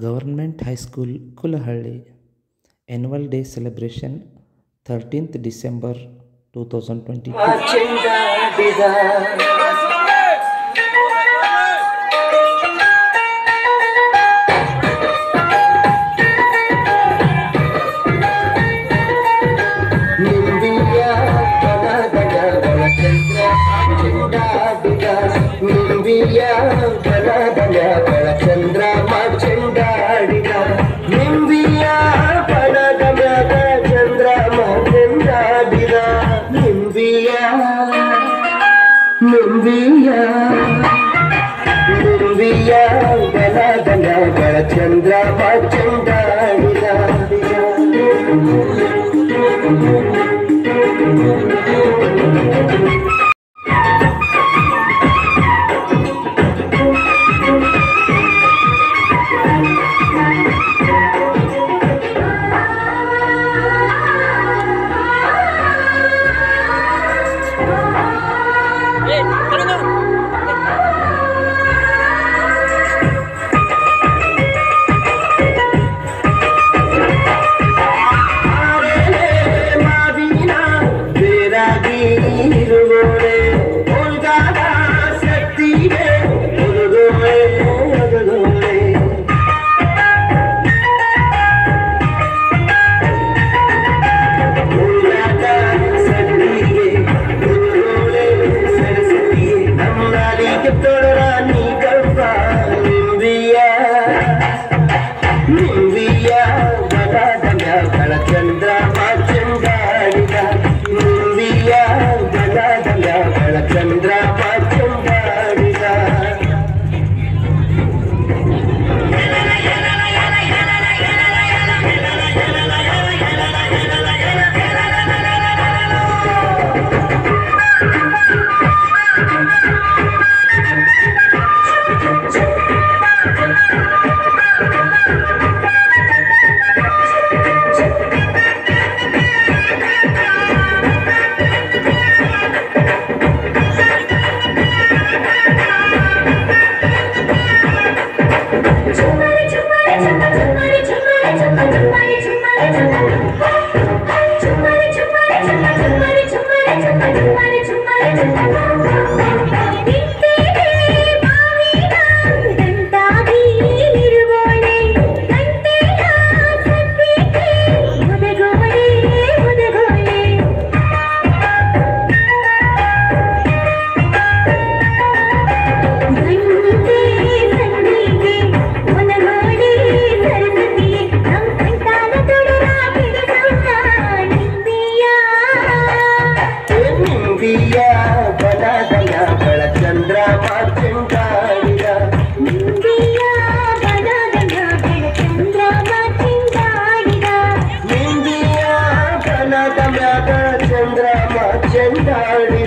Government high school Kulhali annual day celebration thirteenth December two twenty Yeah, yeah, yeah. ದೇವಿಯ ಗಣಗಣ ಚಂದ್ರ ಚಂದ್ರ జగచంద్రమ చండాడి